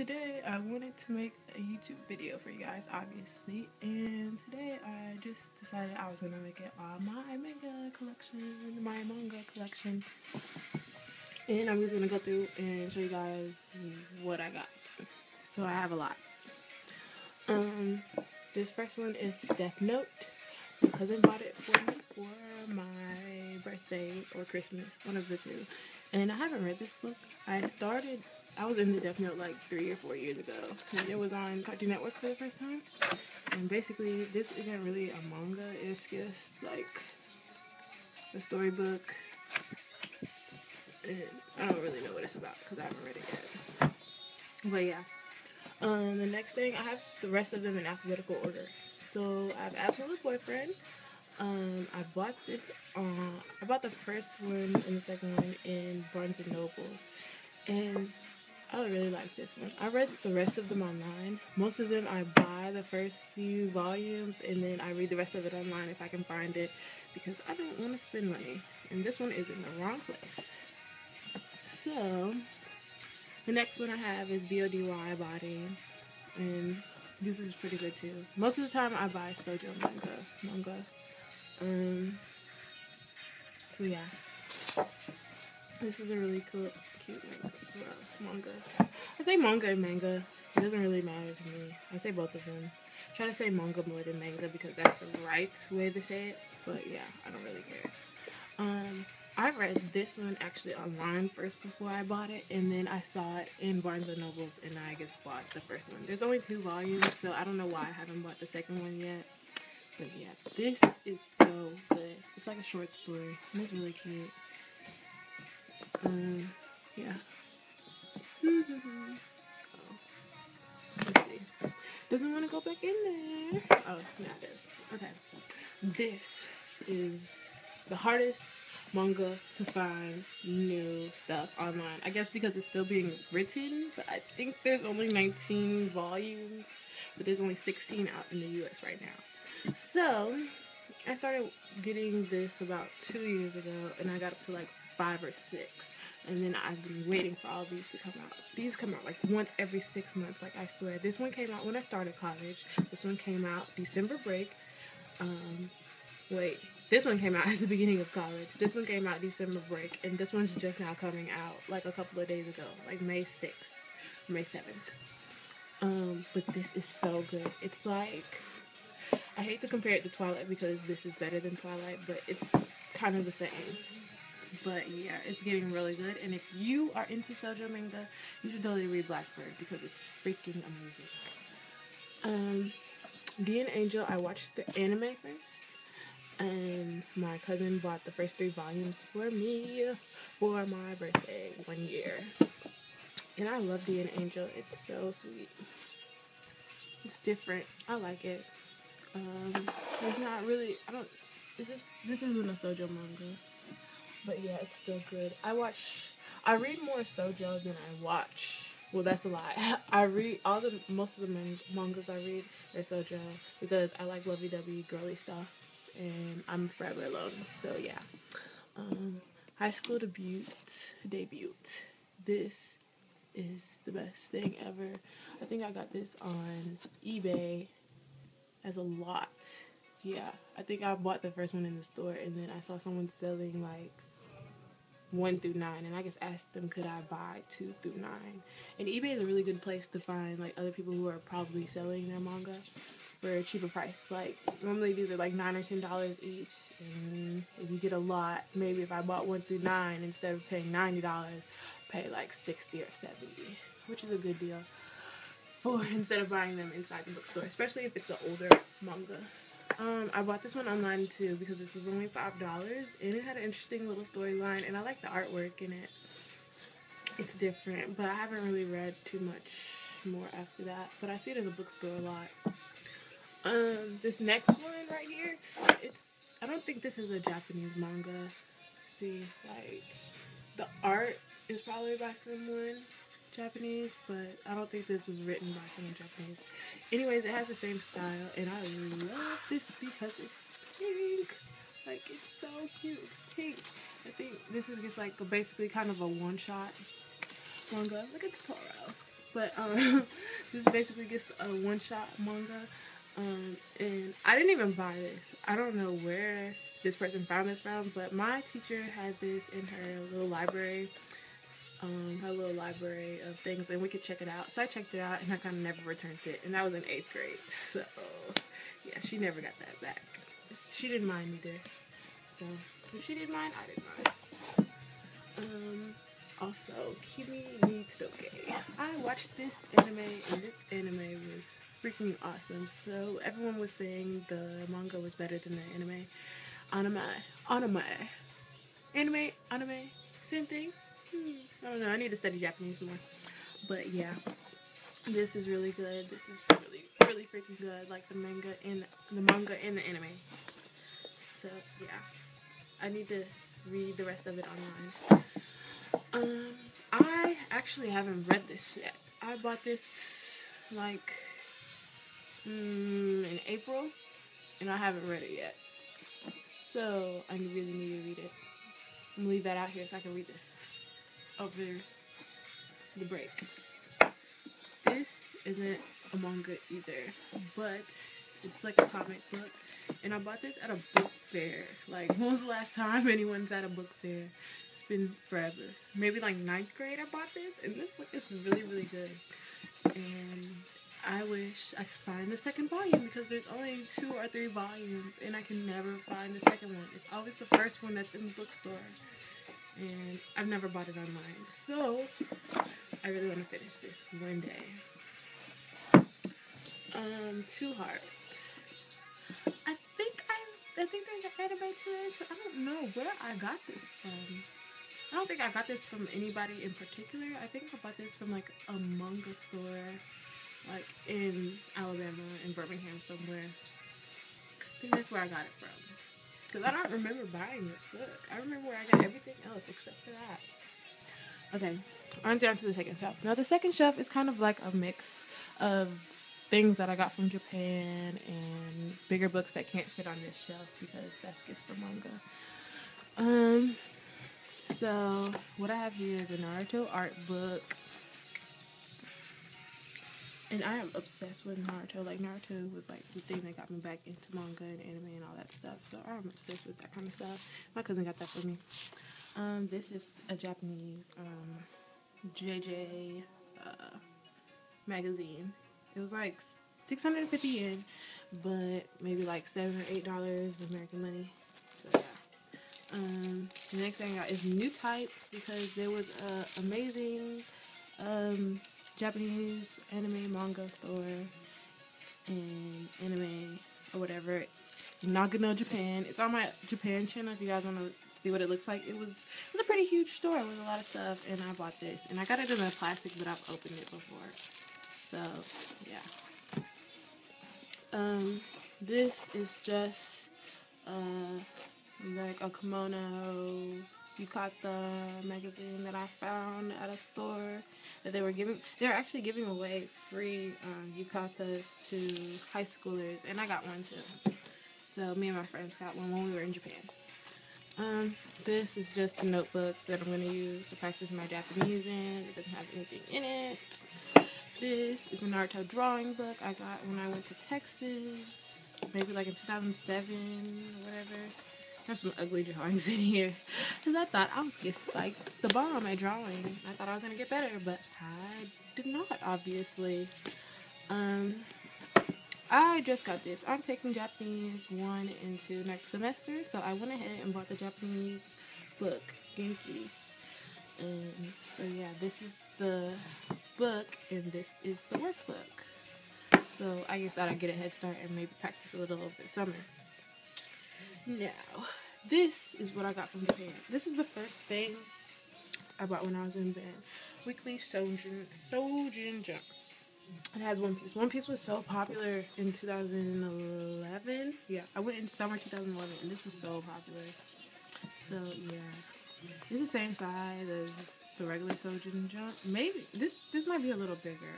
today I wanted to make a YouTube video for you guys, obviously, and today I just decided I was gonna make it on my manga collection, my manga collection, and I'm just gonna go through and show you guys what I got. So I have a lot. Um, this first one is Death Note. My cousin bought it for me for my birthday or Christmas, one of the two. And I haven't read this book. I started I was in the Death Note like three or four years ago when it was on Cartoon Network for the first time. And basically, this isn't really a manga, it's just like a storybook. And I don't really know what it's about because I haven't read it yet. But yeah. Um, the next thing, I have the rest of them in alphabetical order. So I have Absolute Boyfriend. Um, I bought this. I bought the first one and the second one in Barnes and Nobles, and I really like this one. I read the rest of them online. Most of them I buy the first few volumes and then I read the rest of it online if I can find it because I don't want to spend money. And this one is in the wrong place. So, the next one I have is BODY Body. And this is pretty good too. Most of the time I buy Shojo manga. manga. Um, so yeah. This is a really cool cute manga. I say manga and manga. It doesn't really matter to me. I say both of them. I try to say manga more than manga because that's the right way to say it. But yeah, I don't really care. Um, I read this one actually online first before I bought it, and then I saw it in Barnes and Nobles, and I just bought the first one. There's only two volumes, so I don't know why I haven't bought the second one yet. But yeah, this is so good. It's like a short story, and it's really cute. Um, yeah. oh. Doesn't want to go back in there. Oh, yeah, it is. Okay. This is the hardest manga to find new stuff online. I guess because it's still being written, but I think there's only 19 volumes, but there's only 16 out in the US right now. So, I started getting this about two years ago, and I got up to like five or six and then I've been waiting for all these to come out. These come out like once every six months, like I swear. This one came out when I started college. This one came out December break. Um, wait, this one came out at the beginning of college. This one came out December break, and this one's just now coming out like a couple of days ago, like May 6th, May 7th. Um, but this is so good. It's like I hate to compare it to Twilight because this is better than Twilight, but it's kind of the same. But yeah, it's getting really good. And if you are into shoujo manga, you should totally read Blackbird because it's freaking amazing. Um, D.N.Angel, I watched the anime first. And my cousin bought the first three volumes for me for my birthday one year. And I love D.N.Angel. It's so sweet. It's different. I like it. Um, it's not really. I don't. This is this isn't a shoujo manga. But yeah, it's still good. I watch, I read more shojo than I watch. Well, that's a lie. I read all the most of the mangas I read are shojo because I like lovey-dovey girly stuff, and I'm forever alone. So yeah, um, high school debut, debut. This is the best thing ever. I think I got this on eBay as a lot. Yeah, I think I bought the first one in the store, and then I saw someone selling like one through nine, and I just asked them could I buy two through nine. And eBay is a really good place to find like other people who are probably selling their manga for a cheaper price. Like normally these are like nine or ten dollars each, and if you get a lot, maybe if I bought one through nine instead of paying ninety dollars, pay like sixty or seventy, which is a good deal. For instead of buying them inside the bookstore, especially if it's an older manga. Um, I bought this one online too because this was only five dollars and it had an interesting little storyline and I like the artwork in it. It's different, but I haven't really read too much more after that. But I see it in the bookstore a lot. Um, this next one right here, it's I don't think this is a Japanese manga. See, like the art is probably by someone Japanese, but I don't think this was written by someone Japanese. Anyways, it has the same style, and I love this because it's pink. Like, it's so cute. It's pink. I think this is just like basically kind of a one-shot manga. Look, it's Toro. But but um, this is basically just a one-shot manga. Um, and I didn't even buy this. I don't know where this person found this from, but my teacher had this in her little library, um, her little library of things, and we could check it out. So I checked it out, and I kind of never returned it, and that was in eighth grade. So yeah, she never got that back. She didn't mind either. So if she didn't mind, I didn't mind. Um, also, Kimi ni Todoke. I watched this anime, and this anime was freaking awesome. So everyone was saying the manga was better than the anime. Anime, anime, anime, anime, same thing. I don't know. I need to study Japanese more. But yeah, this is really good. This is really, really freaking good. Like the manga and the manga and the anime. So yeah, I need to read the rest of it online. Um, I actually haven't read this yet. I bought this like mm, in April, and I haven't read it yet. So I really need to read it. I'm gonna leave that out here so I can read this over the break. This isn't a manga either, but it's like a comic book. And I bought this at a book fair. Like, when was the last time anyone's at a book fair? It's been forever. Maybe like ninth grade I bought this, and this book is really, really good. And I wish I could find the second volume because there's only two or three volumes, and I can never find the second one. It's always the first one that's in the bookstore, and I've never bought it online. So I really want to finish this one day. Um, Two Hearts. I think I, I think there's an anime to this. I don't know where I got this from. I don't think I got this from anybody in particular. I think I bought this from like a manga store like in Alabama, in Birmingham somewhere. I think that's where I got it from. Because I don't remember buying this book. I remember where I got everything else except for that. Okay, on down to the second shelf. Now, the second shelf is kind of like a mix of things that I got from Japan and bigger books that can't fit on this shelf because that's gets for manga. Um, so what I have here is a Naruto art book and I am obsessed with Naruto. Like Naruto was like the thing that got me back into manga and anime and all that stuff. So I'm obsessed with that kind of stuff. My cousin got that for me. Um, this is a Japanese um, JJ uh, magazine. It was like 650 yen, but maybe like seven or eight dollars American money. So yeah. Um, the next thing I got is Newtype because there was a amazing um, Japanese anime manga store and anime or whatever. Nagano, Japan. It's on my Japan channel if you guys want to see what it looks like. It was it was a pretty huge store with a lot of stuff, and I bought this. And I got it in a plastic, but I've opened it before. So yeah. Um, this is just uh like a kimono Yukata magazine that I found at a store that they were giving. They were actually giving away free um, yukatas to high schoolers, and I got one too. So me and my friends got one when we were in Japan. Um, this is just a notebook that I'm going to use to practice my Japanese in. It doesn't have anything in it. This is a Naruto drawing book I got when I went to Texas, maybe like in 2007 or whatever. There's some ugly drawings in here. Because I thought I was just like the bomb at drawing. I thought I was going to get better, but I did not, obviously. Um, I just got this. I'm taking Japanese 1 into next semester, so I went ahead and bought the Japanese book, Genki. And so yeah, this is the book, and this is the workbook. So I guess I'll get a head start and maybe practice a little over the summer. Now, this is what I got from Japan. This is the first thing I bought when I was in Japan. Weekly Shonen, Shonen Jump. It has One Piece. One Piece was so popular in 2011. Yeah, I went in summer 2011 and this was so popular. So, yeah. It's the same size as the regular Shonen Jump. Maybe, this this might be a little bigger.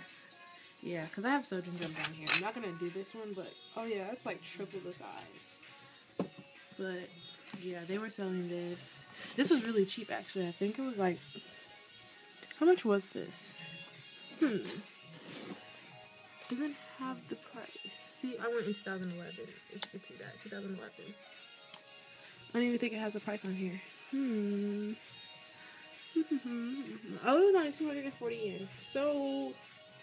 Yeah, because I have Shonen Jump down here. I'm not going to do this one, but, oh yeah, it's like triple the size. But yeah, they were selling this. This was really cheap actually. I think it was like how much was this? Hmm. Doesn't have the price. See, I went in 2011. If you can see that, 2011. I don't even think it has a price on here. Hmm. oh, it was only 240 yen. So,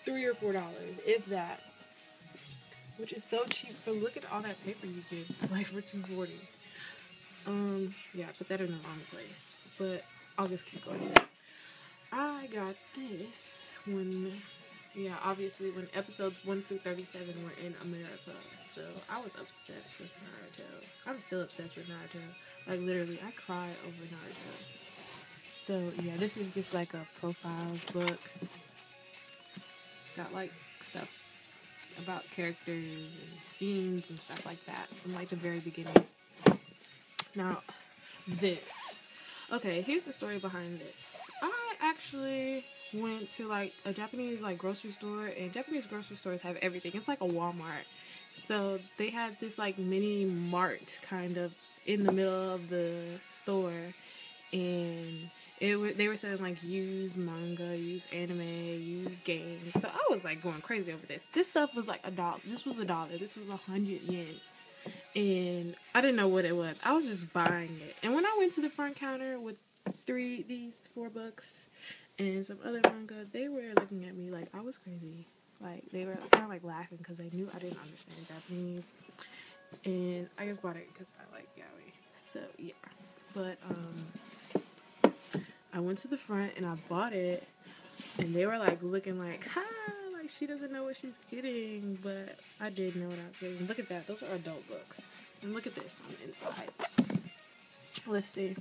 three or four dollars, if that. Which is so cheap for look at all that paper you get, like for 240. Um, yeah, put that in the wrong place. But I'll just keep going. I got this when yeah, obviously when episodes 1 through 37 were in America. So I was obsessed with Naruto. I'm still obsessed with Naruto. Like literally, I cry over Naruto. So yeah, this is just like a profiles book. Got like stuff about characters and scenes and stuff like that from like the very beginning. Now, this. Okay, here's the story behind this. I actually went to like a Japanese like grocery store and Japanese grocery stores have everything. It's like a Walmart. So they had this like mini mart kind of in the middle of the store and it was they were selling like used manga, used anime, used games. So I was like going crazy over this. This stuff was like a dollar. This was a dollar. This was a hundred yen. And I didn't know what it was. I was just buying it. And when I went to the front counter with three these four books and some other manga, they were looking at me like I was crazy. Like they were kind of like laughing because they knew I didn't understand Japanese, and I just bought it because I like yaoi. So yeah, but um, I went to the front and I bought it, and they were like looking like, "Ha!" Like she doesn't know what she's getting, but I did know what I was getting. Look at that; those are adult books, and look at this on the inside. Let's see.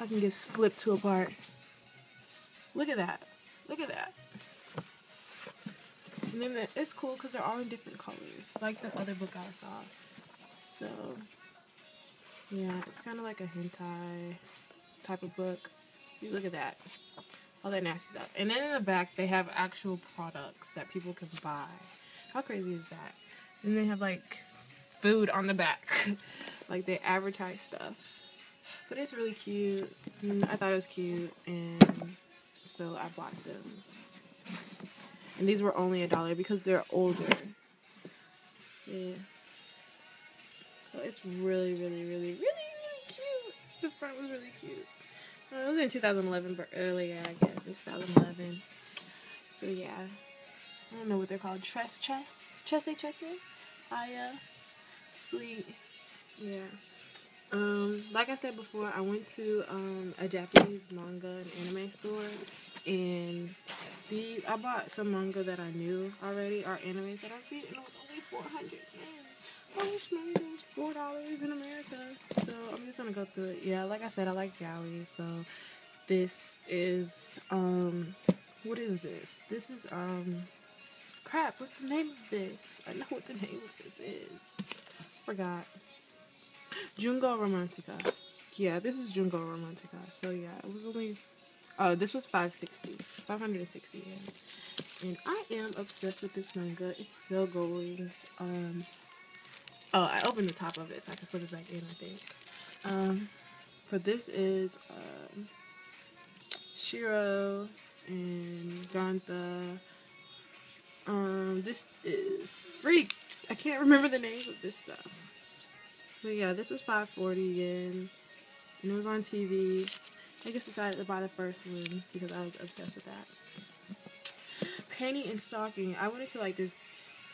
I can get flipped to a part. Look at that. Look at that. And then it's cool because they're all in different colors, like the other book I saw. So, yeah, it's kind of like a hentai type of book. Look at that. All that nasty stuff. And then in the back, they have actual products that people can buy. How crazy is that? And they have like food on the back. like they advertise stuff. But it's really cute. Mm, I thought it was cute. And so I bought them. And these were only a dollar because they're older. See? So it's really, really, really, really, really cute. The front was really cute. It was in 2011, but earlier, I guess, in 2011. So yeah. I don't know what they're called. Tress Chess? Chesse Chesse? Aya. Sweet. Yeah. Um, like I said before, I went to um, a Japanese manga and anime store and the I bought some manga that I knew already, or animes that I've seen, and it was only 400 yen. I wish manga was four dollars in America. So I'm just gonna go through it. Yeah, like I said, I like yaoi. So this is um, what is this? This is um, crap. What's the name of this? I know what the name of this is. Forgot. Junjo Romantica. Yeah, this is Junjo Romantica. So yeah, it was only Oh, this was 560. 560 yen. And I am obsessed with this manga. It's so going. Um, oh, I opened the top of it so I can slip it back in, I think. Um, this is um, Shiro and Ganta. Um, this is Freak. I can't remember the names of this stuff. But yeah, this was 540 yen. And it was on TV. I just decided to buy the first one because I was obsessed with that. Panty and Stocking. I went into like this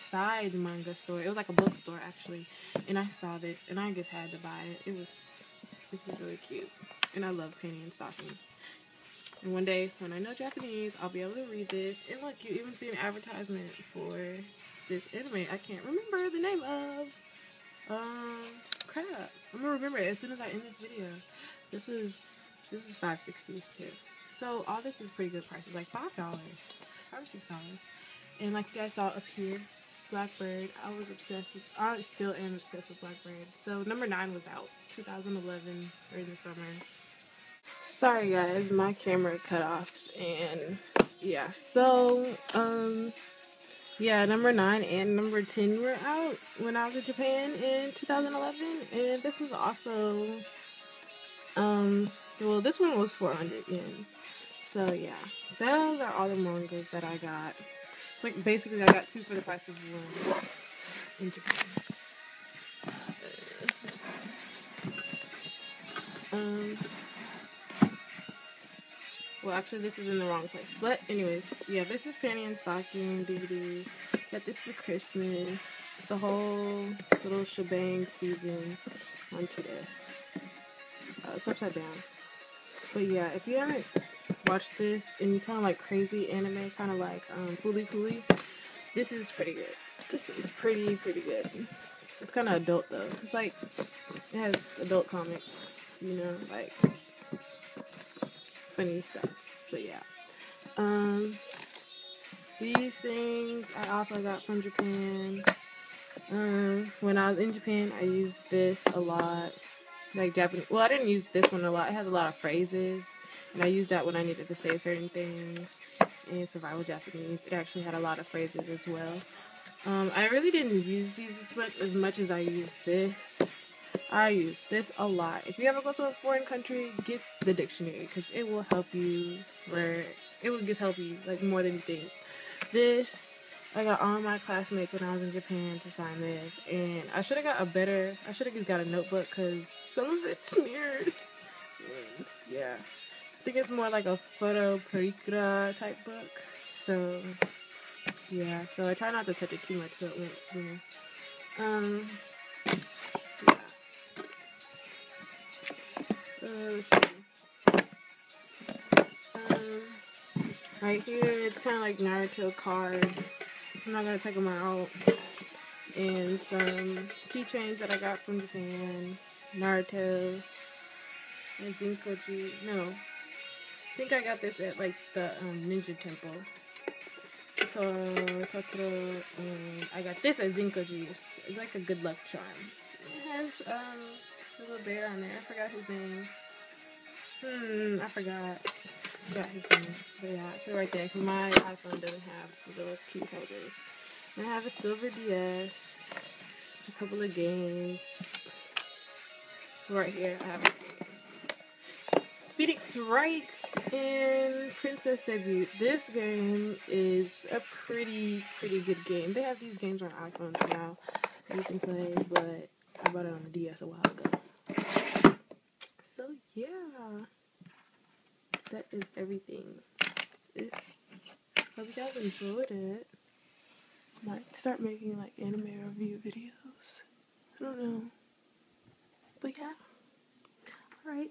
side manga store. It was like a bookstore actually. And I saw this and I just had to buy it. It was this was really cute. And I love Panty and Stocking. And one day when I know Japanese, I'll be able to read this. And look, you even see an advertisement for this anime I can't remember the name of. Um, crap. I'm gonna remember it as soon as I end this video. This was this is five sixties too. So all this is pretty good prices, like five dollars, five or six dollars. And like you guys saw up here, Blackbird. I was obsessed with. I still am obsessed with Blackbird. So number nine was out, 2011 during the summer. Sorry guys, my camera cut off, and yeah. So um, yeah, number nine and number ten were out when I was in Japan in 2011, and this was also um well, this one was 400 yen. So, yeah. Those are all the mangas that I got. It's like basically I got two for the price of one in Japan. Um. Well, actually, this is in the wrong place. But, anyways, yeah, this is Panty and Stocking DVD. Got this for Christmas. The whole little shebang season onto this. Uh, it's upside down. But yeah, if you haven't watched this and you kind of like crazy anime, kind of like um, Fooly Cooly, this is pretty good. This is pretty, pretty good. It's kind of adult though. It's like, it has adult comics, you know, like funny stuff. But yeah. Um, these things I also got from Japan. Um, when I was in Japan, I used this a lot. Like Japanese. Well, I didn't use this one a lot. It has a lot of phrases, and I used that when I needed to say certain things. In survival Japanese, it actually had a lot of phrases as well. Um, I really didn't use these as much as much as I use this. I use this a lot. If you ever go to a foreign country, get the dictionary because it will help you where it will just help you like more than you think. This I got all my classmates when I was in Japan to sign this, and I should have got a better. I should have just got a notebook because some of it's smeared. Yeah, think it's more like a photo purikura type book. So yeah, so I try not to touch it too much so it won't smear. Um, yeah. Uh, let's see. Um, right here, it's kind of like Naruto cards. I'm not gonna take them out. And some keychains that I got from Japan. Naruto. And Zenkoji. No. I think I got this at like the um, Ninja Temple. So, um, I got this at Zenkoji. It's, it's like a good luck charm. It has um, a little bear on there. I forgot his name. Hmm, I forgot. Got his name. But yeah, I put right there because my iPhone doesn't have little key holders. And I have a silver DS, a couple of games. Right here, I have. Phoenix Wright and Princess Debut. This game is a pretty, pretty good game. They have these games on iPhones now you can play, but I bought it on the DS a while ago. So yeah, that is everything. It, hope you guys enjoyed it. Might start making like anime review videos. I don't know. But yeah. Alright.